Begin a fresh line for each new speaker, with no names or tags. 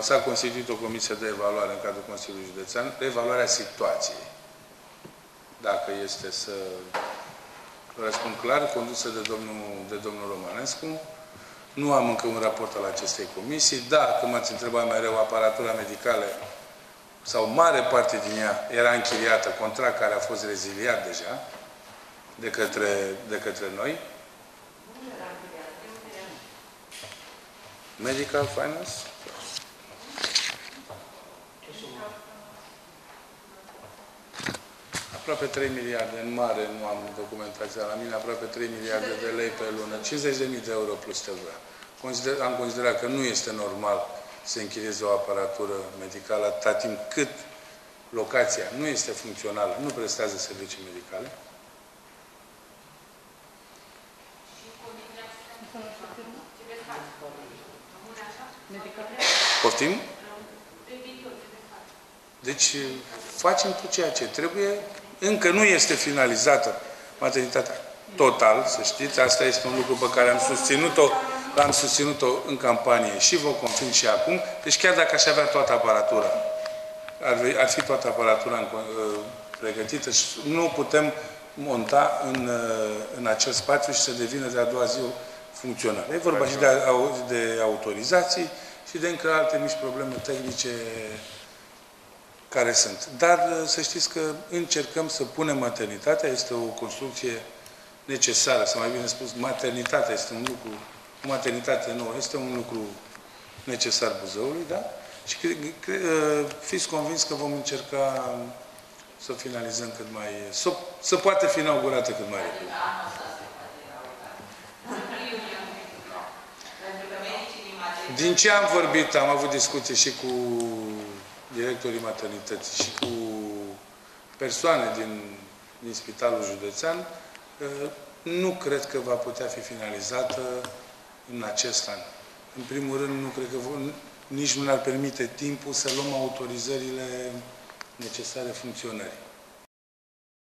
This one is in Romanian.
S-a constituit o comisie de evaluare în cadrul Consiliului Județean, evaluarea situației. Dacă este să răspund clar, condusă de domnul, de domnul Romanescu. Nu am încă un raport al acestei comisii. Da, că m-ați întrebat mereu, aparatura medicală sau mare parte din ea era închiriată, contract care a fost reziliat deja de către, de către noi. Medical Finance? Aproape 3 miliarde, în mare nu am documentația la mine, aproape 3 miliarde de lei pe lună, 50.000 de euro plus TVA. Consider, am considerat că nu este normal să închirieze o aparatură medicală atâta timp cât locația nu este funcțională, nu prestează servicii medicale. Poftim? Deci facem tot ceea ce trebuie. Încă nu este finalizată maternitatea total, să știți. Asta este un lucru pe care am susținut-o am susținut-o în campanie și vă confirm și acum. Deci chiar dacă aș avea toată aparatura, ar, ar fi toată aparatura în, uh, pregătită și nu putem monta în, uh, în acel spațiu și să devină de a doua zi funcțional. E vorba și de, de autorizații și de încă alte mici probleme tehnice care sunt. Dar uh, să știți că încercăm să punem maternitatea, este o construcție necesară, sau mai bine spus, maternitatea este un lucru maternitate nouă este un lucru necesar Buzăului, da? Și cre, cre, uh, fiți convins că vom încerca să finalizăm cât mai... Să, să poată fi inaugurată cât mai repede. Din ce am vorbit, am avut discuții și cu directorii maternității și cu persoane din, din Spitalul Județean, uh, nu cred că va putea fi finalizată în acest an. În primul rând, nu cred că nici nu ne-ar permite timpul să luăm autorizările necesare funcționării.